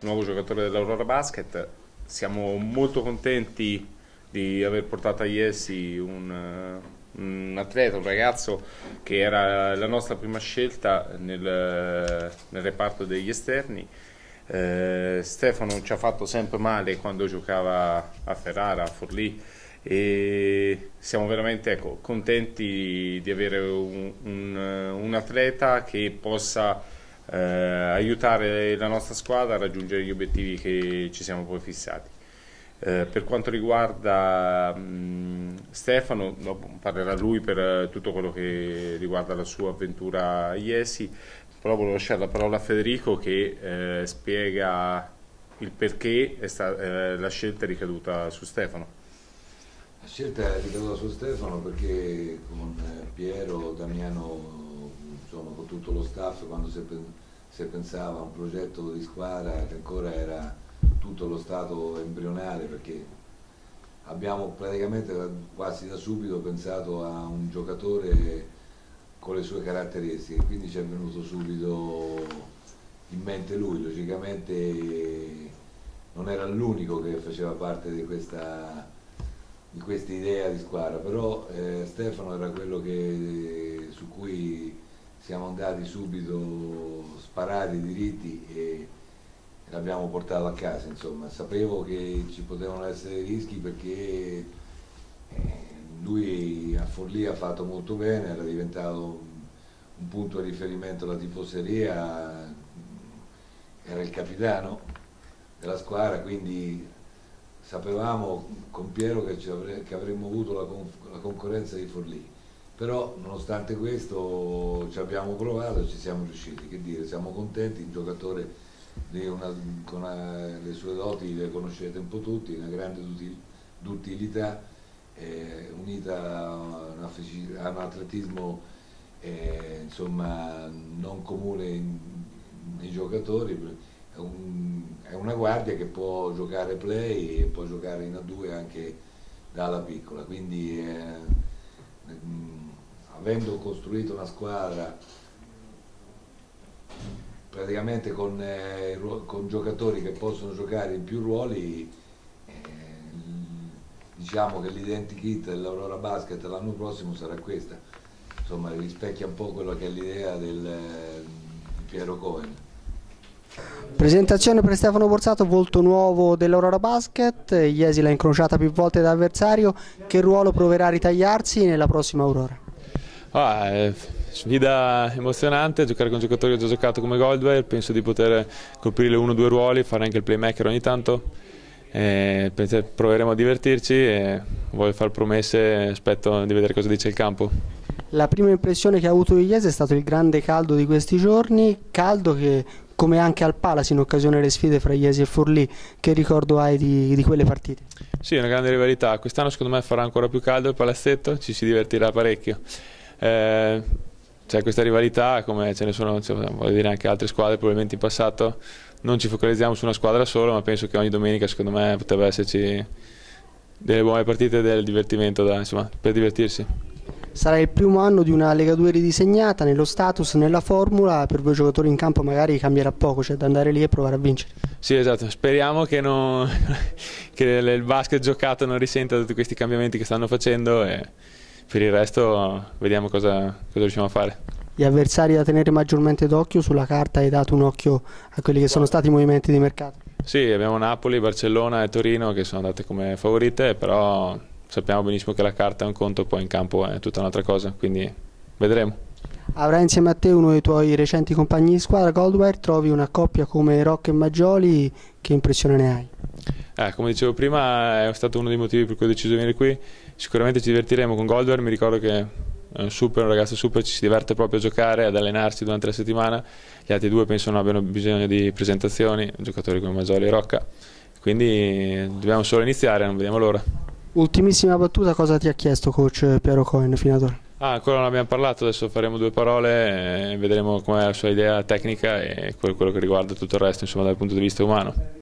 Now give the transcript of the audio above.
nuovo giocatore dell'Aurora Basket. Siamo molto contenti di aver portato a Iesi un, un, atleta, un ragazzo che era la nostra prima scelta nel, nel reparto degli esterni. Eh, Stefano ci ha fatto sempre male quando giocava a Ferrara, a Forlì e siamo veramente ecco, contenti di avere un, un, un atleta che possa eh, aiutare la nostra squadra a raggiungere gli obiettivi che ci siamo poi fissati. Eh, per quanto riguarda mh, Stefano, no, parlerà lui per tutto quello che riguarda la sua avventura a Iesi, però volevo lasciare la parola a Federico che eh, spiega il perché eh, la scelta è ricaduta su Stefano. La scelta è ricaduta su Stefano perché con Piero, Damiano, insomma con tutto lo staff, quando si, si pensava a un progetto di squadra che ancora era tutto lo stato embrionale perché abbiamo praticamente quasi da subito pensato a un giocatore con le sue caratteristiche, quindi ci è venuto subito in mente lui, logicamente non era l'unico che faceva parte di questa di questa idea di squadra, però eh, Stefano era quello che, siamo andati subito sparati, diritti e l'abbiamo portato a casa, insomma. Sapevo che ci potevano essere rischi perché eh, lui a Forlì ha fatto molto bene, era diventato un punto di riferimento alla tifoseria, era il capitano della squadra, quindi sapevamo con Piero che, avre che avremmo avuto la, con la, concorrenza di Forlì, però nonostante questo ci abbiamo provato e ci siamo riusciti, che dire, siamo contenti, il giocatore una, con una, le sue doti le conoscete un po' tutti, una grande dutilità, eh, unita a, un atletismo eh, insomma, non comune nei giocatori, è, un, è, una guardia che può giocare play e può giocare in A2 anche dalla piccola, quindi eh, avendo costruito una squadra praticamente con, eh, con, giocatori che possono giocare in più ruoli, eh, diciamo che l'identikit dell'Aurora Basket l'anno prossimo sarà questa, insomma rispecchia un po' quella che è l'idea del, di Piero Cohen. Presentazione per Stefano Borsato, volto nuovo dell'Aurora Basket, Iesi l'ha incrociata più volte da avversario, che ruolo proverà a ritagliarsi nella prossima Aurora? Ah, eh, sfida emozionante, giocare con giocatori che ho già giocato come Goldware, penso di poter coprire uno o due ruoli, fare anche il playmaker ogni tanto, eh, proveremo a divertirci e voglio fare promesse, aspetto di vedere cosa dice il campo. La prima impressione che ha avuto Iesi è stato il grande caldo di questi giorni, caldo che come anche al Palace in occasione delle sfide fra Iesi e Forlì. Che ricordo hai di, di quelle partite? Sì, una grande rivalità. Quest'anno secondo me farà ancora più caldo il palazzetto, ci si divertirà parecchio. Eh, c'è questa rivalità, come ce ne sono, cioè, voglio dire, anche altre squadre probabilmente in passato. Non ci focalizziamo su una squadra solo, ma penso che ogni domenica secondo me potrebbe esserci delle buone partite e del divertimento da, insomma, per divertirsi. Sarà il primo anno di una Lega 2 ridisegnata nello status, nella formula, per voi giocatori in campo magari cambierà poco, cioè da andare lì e provare a vincere. Sì, esatto, speriamo che, non, che il basket giocato non risenta di tutti questi cambiamenti che stanno facendo e per il resto vediamo cosa, cosa riusciamo a fare. Gli avversari da tenere maggiormente d'occhio sulla carta hai dato un occhio a quelli che sono stati i movimenti di mercato? Sì, abbiamo Napoli, Barcellona e Torino che sono andate come favorite, però sappiamo benissimo che la carta è un conto, poi in campo è tutta un'altra cosa, quindi vedremo. Avrai insieme a te uno dei tuoi recenti compagni di squadra, Goldwire, trovi una coppia come Rock e Maggioli, che impressione ne hai? Eh, come dicevo prima è stato uno dei motivi per cui ho deciso di venire qui, sicuramente ci divertiremo con Goldwire, mi ricordo che è un super, un ragazzo super, ci si diverte proprio a giocare, ad allenarsi durante la settimana, gli altri due penso non abbiano bisogno di presentazioni, giocatori come Maggioli e Rocca, quindi dobbiamo solo iniziare, non vediamo l'ora. Ultimissima battuta, cosa ti ha chiesto coach Piero Cohen fino ad ora? Ah, ancora non abbiamo parlato, adesso faremo due parole e vedremo com'è la sua idea tecnica e quello che riguarda tutto il resto insomma, dal punto di vista umano.